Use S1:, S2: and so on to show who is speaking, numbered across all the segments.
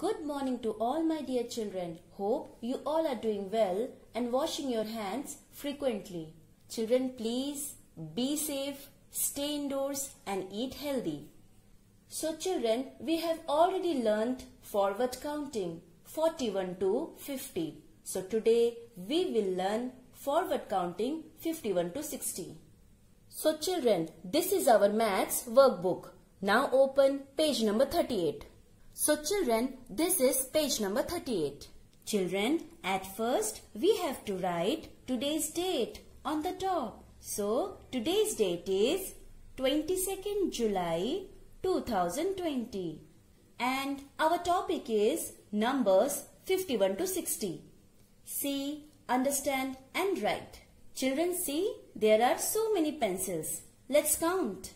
S1: Good morning to all my dear children. Hope you all are doing well and washing your hands frequently. Children, please be safe, stay indoors and eat healthy. So children, we have already learnt forward counting 41 to 50. So today we will learn forward counting 51 to 60. So children, this is our maths workbook. Now open page number 38. So children, this is page number 38. Children, at first we have to write today's date on the top. So today's date is 22nd July 2020 and our topic is numbers 51 to 60. See, understand and write. Children see there are so many pencils. Let's count.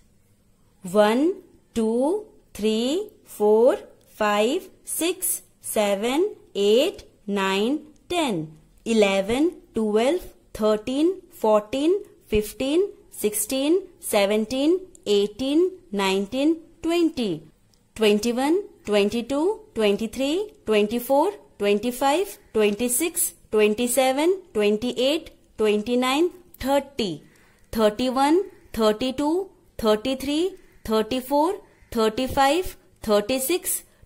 S1: 1, 2, 3, 4, five six seven eight nine ten eleven twelve thirteen fourteen fifteen sixteen seventeen eighteen nineteen twenty twenty one twenty two twenty three twenty four twenty five twenty six twenty seven twenty eight twenty nine thirty thirty one thirty two thirty three thirty four thirty five thirty six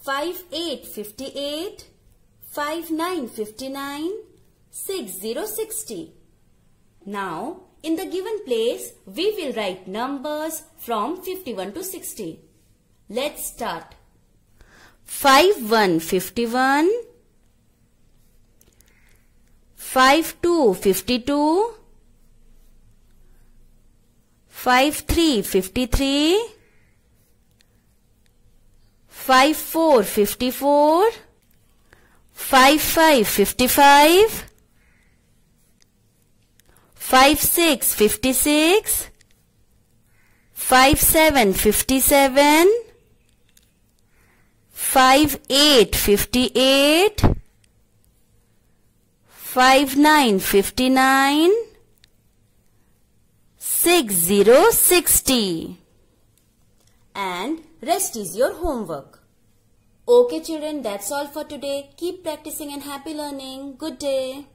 S1: five eight fifty eight, five nine fifty nine, six zero sixty. Now, in the given place, we will write numbers from 51 to 60. Let's start. 51 51 52 53 5 4 54 5 5 55 5 6 56 5 7 57 5 8 58 5 9 59 6 0 60 and rest is your homework. Okay children, that's all for today. Keep practicing and happy learning. Good day.